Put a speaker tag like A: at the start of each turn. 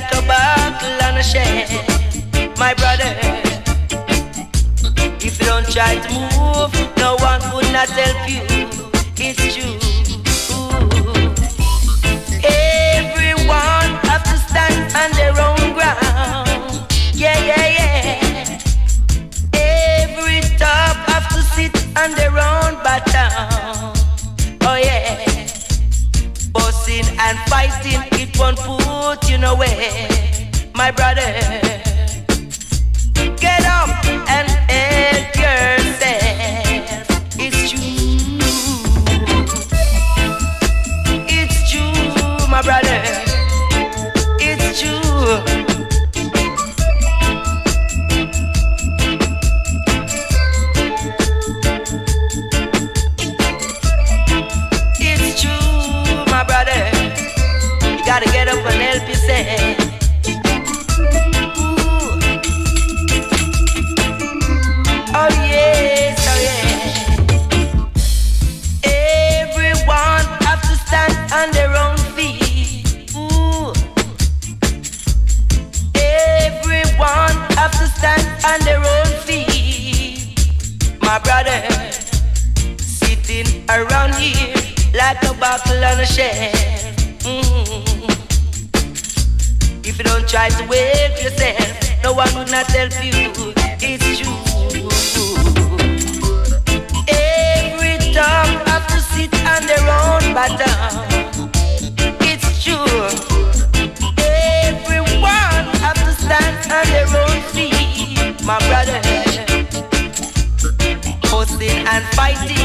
A: like a buckle on a shelf. My brother, if you don't try to move, no one would not help you. It's true. Everyone have to stand on their own ground. Yeah, yeah, yeah. Every top have to sit on their own bottom. Oh yeah. Bossing and fighting, it won't put you nowhere. My brother, Ooh. Uh. Oh. Everyone have to stand on their own feet. Ooh. Everyone have to stand on their own feet. My brother sitting around here like a on a shelf. Try to wake yourself, no one would not help you. It's true. Every dog have to sit on their own bottom. It's true. Everyone have to stand on their own feet, my brother fussing and fighting,